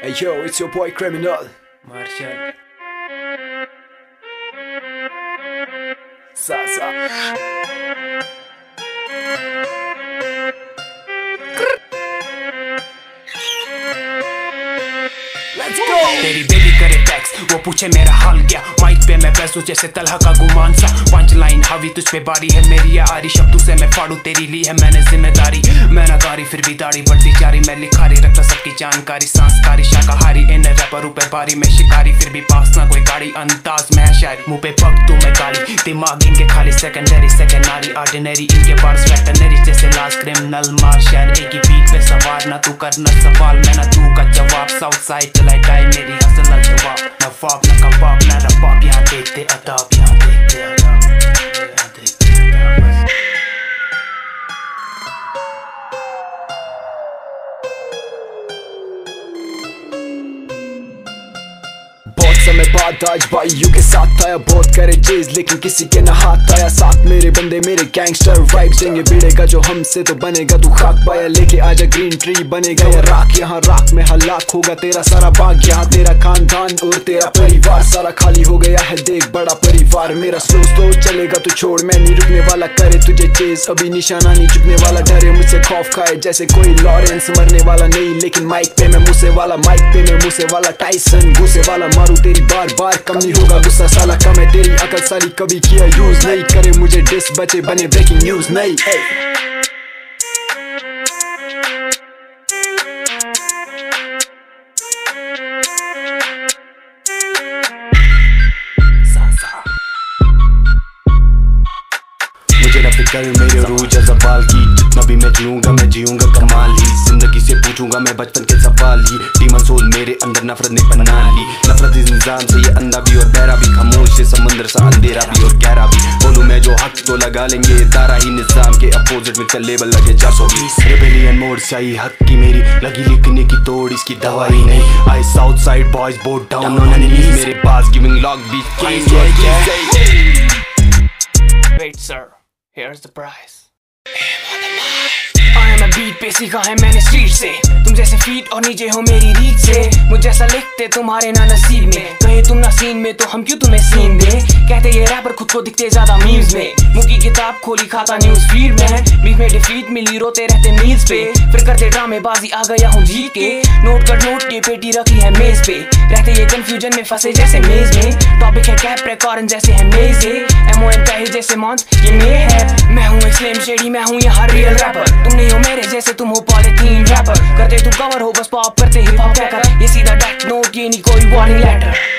Hey yo, it's your boy Criminal. Marshall. Sasa. वो पूछे मेरा हाल क्या? माइक पे मैं पैसों जैसे तलहा का गुमान सा पंच लाइन हावी तुझ पे बारी है मेरी आरी। शब्दों से मैं फाड़ू तेरी ली है मैंने ज़िम्मेदारी। मैं ना कारी फिर भी दाढ़ी बढ़ती जारी। मैं लिखारी, रखता सबकी जानकारी, संस्कारी, शाकाहारी। इन रैपरों पे बारी, में शिकारी। फिर भी पास ना कोई गाड़ी, अंदाज में शायरी मुँह पे पग तू मैं गाली। दिमाग इनके खाली सेकेंडरी सेकेंडरी ऑर्डिनरी इनके बार्स वेटनरी जैसे लास्ट क्रिमिनल मार। शायर एक ही बीट पे सवार। ना तू करना सवाल, मैं ना तू का जवाब। साउथ साइड चलाई डाई मेरी hustle जवाब ना फॉप ना कबाब ना रबाब यहाँ देखते अदाब यहाँ देखते अदाब बाद आज भाइयों के साथ आया, बहुत करे चीज़, लेकिन किसी के ना हाथ आया। साथ मेरे बंदे, मेरे गैंगस्टर वाइब्स देंगे, भिड़ेगा जो हमसे तो बनेगा। तू खाक पाया, लेके आजा ग्रीन ट्री बनेगा। या राख, यहाँ राख में हलाक होगा, तेरा सारा बाग यहाँ, तेरा खानदान और तेरा परिवार सारा खाली हो गया है। देख, बड़ा परिवार, मेरा स्लो स्लो चलेगा, तू छोड़, मैं नहीं रुकने वाला। करे तुझे चेज अभी निशाना नहीं चुकने वाला। डरे मुझसे खौफ खाए, जैसे कोई लॉरेंस मरने वाला। नहीं, लेकिन माइक पे मैं मुझसे वाला माइक पे मैं मुझसे वाला। टाइसन गुस्से वाला, मारू तेरी बार बार कम नहीं होगा, गुस्सा साला कम है तेरी अकल सारी कभी किया यूज़ नहीं करे मुझे डिस बचे बने ब्रेकिंग न्यूज़ नहीं hey. फ़िक्र मेरे रूज जबाल की। जितना भी मैं जीऊँगा मैं जीऊँगा कमाल ही। ज़िंदगी से पूछूँगा मैं बचपन के सवाल ही। डीमन सोल मेरे अंदर नफरत ने बना ली। नफरत इस निज़ाम से ये अंधा भी और बहरा भी। खामोश है समंदर सा अंधेरा भी और गहरा भी। बोलूँ मैं जो हक तो लगा लेंगे तारा ही निज़ाम के। अपोजिट में चल लेबल लगे चार सौ बीस। रेबेलियन मोड से आई हक की मेरी। लगी लिखने की तोड़ इसकी दवाई नहीं। I south side boys boat down on मेरे पास गिविंग लॉक बीच Wait, sir. Here's the prize. Am a beat पे सीखा है मैंने स्ट्रीट से तुम जैसे फीट और नीचे हो मेरी रीच से मुझ जैसा लिखते तुम्हारे ना नसीब में। कहे तुम ना सीन में तो हम क्यों तुम्हें सीन दे? कहते को दिखते ज़्यादा मीम्स में। मुकी किताब खोली, खाता न्यूज़ फ़ीड में बीच में डिफीट मिली, रोते रहते मील्स पे। फिर करते ड्रामे बाजी आ गया हूँ जीत के। नोट कर नोट के, पेटी रखी है मेज पे। रहते ये कंफ्यूजन में फंसे जैसे मेज में। टॉपिक है कैप रिकॉर्ड जैसे है मेज एमओ एम कहे जैसे मॉन्स ये मे है। मैं हूँ स्लिम शेडी मैं हूँ यहाँ रियल रैपर तुम नहीं हो मेरे जैसे, तुम हो पॉलिथीन रैपर करते तुम कवर हो, बस पॉप करते हिप हॉप ये सीधा डेथ नोट ये नहीं कोई वार्निंग लेटर